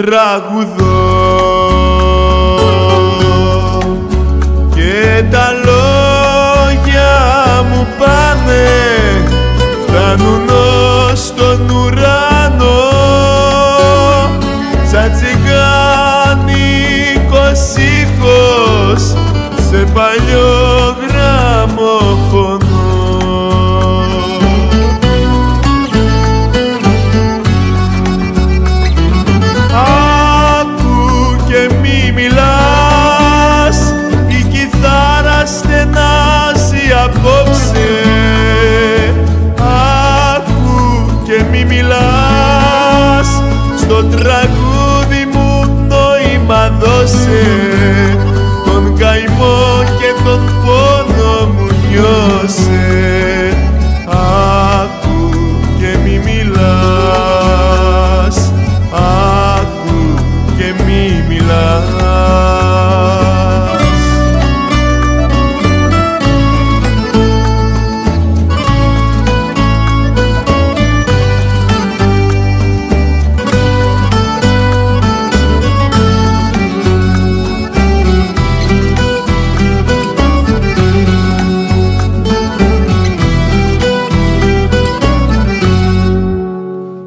τραγουδώ. Και τα λόγια μου πάνε φτάνουν ως τον ουρανό. Σαν τσιγάνικος ήχος σε παλιό γραμμοφωνό você.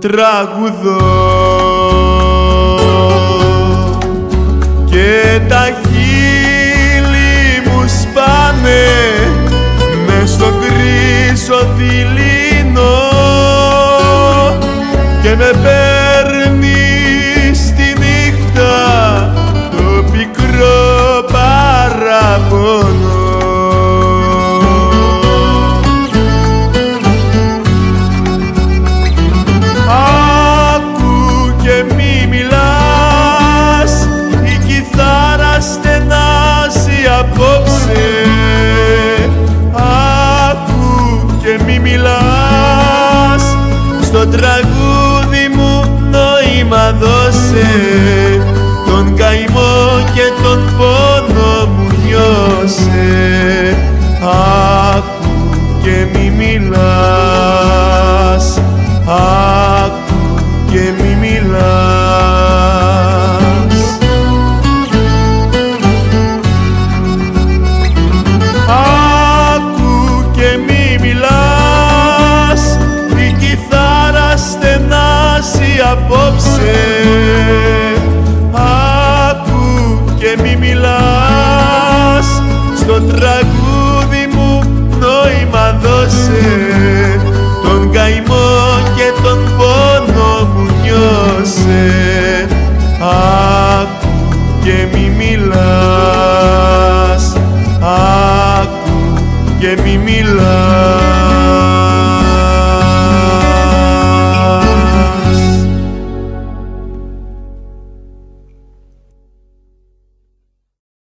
Τραγουδώ. Και τα χείλη μου σπάνε μες στο γκρίζο δειλινό και με παίρνει Στο τραγούδι μου νόημα δώσε